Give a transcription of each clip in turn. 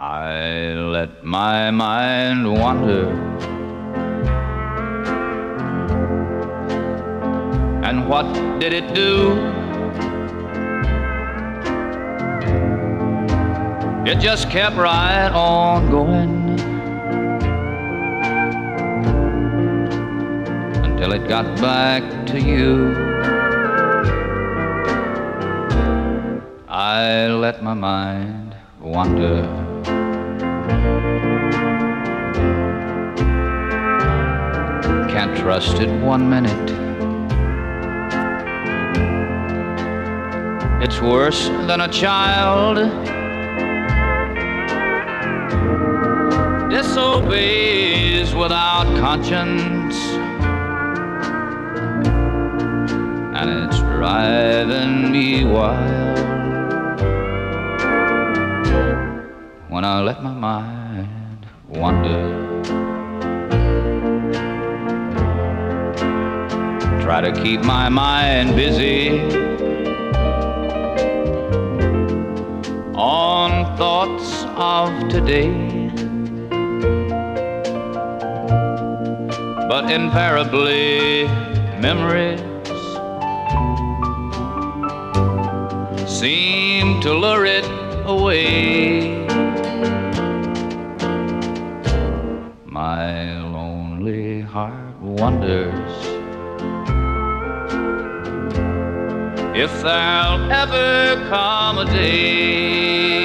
I let my mind wander. And what did it do? It just kept right on going until it got back to you. I let my mind wander. Can't trust it one minute. It's worse than a child. Disobeys without conscience. And it's driving me wild. When I let my mind wander. Try to keep my mind busy on thoughts of today. But invariably, memories seem to lure it away. My lonely heart wonders if there'll ever come a day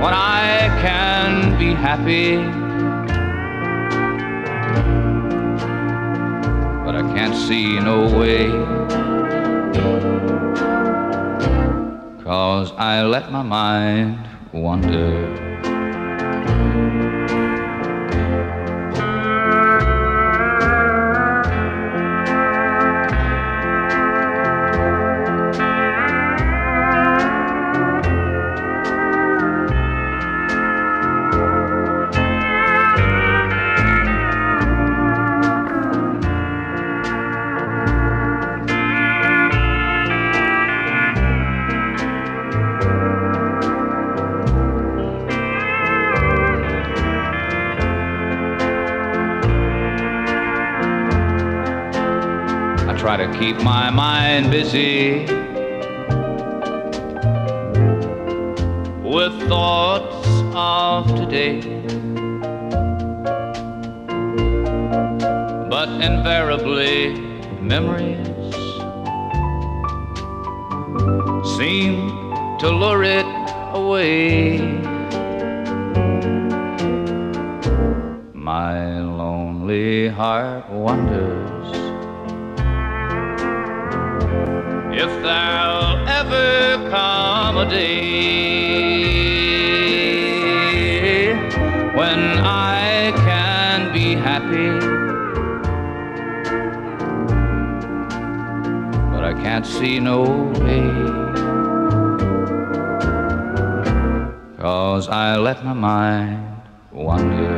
when I can be happy. But I can't see no way. Cause I let my mind wander. Try to keep my mind busy with thoughts of today. But invariably, memories seem to lure it away. My lonely heart wonders if there'll ever come a day when I can be happy. But I can't see no way. Cause I let my mind wander.